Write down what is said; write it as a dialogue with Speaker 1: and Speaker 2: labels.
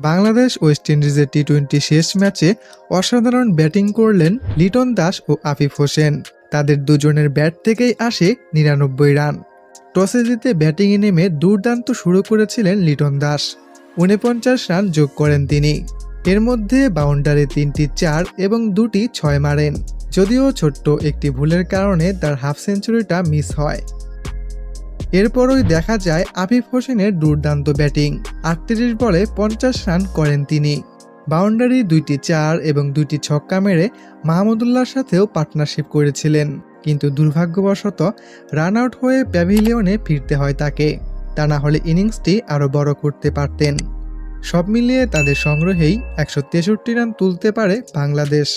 Speaker 1: Bangladesh West ইন্ডিজের T twenty শেষ ম্যাচে অসাধারণ ব্যাটিং করলেন লিটন দাস ও আফিফ হোসেন। তাদের দুজনের ব্যাট থেকেই আসে নিরানব্বই রান। টসে জিতে ব্যাটিংয়ে নেমে দুর্দান্ত শুরু করেছিলেন লিটন দাস। উনপঞ্চাশ রান যোগ করেন তিনি। এর মধ্যে বাউন্ডারি তিনটি চার এবং দুটি ছয় মারেন। যদিও ছোট্ট একটি ভুলের কারণে তার হাফ সেঞ্চুরিটা মিস হয়। এরপরই দেখা যায় আফিফ হোসেনের দুর্দান্ত ব্যাটিং। আটত্রিশ বলে পঞ্চাশ রান করেন তিনি। বাউন্ডারি দুইটি চার এবং দুইটি ছক্কা মেরে মাহমুদুল্লাহর সাথেও পার্টনারশিপ করেছিলেন। কিন্তু দুর্ভাগ্যবশত রান আউট হয়ে প্যাভিলিয়নে ফিরতে হয় তাকে। তা না হলে ইনিংসটি আরও বড় করতে পারতেন। সব মিলিয়ে তাদের সংগ্রহেই একশো তেষট্টি রান তুলতে পারে বাংলাদেশ।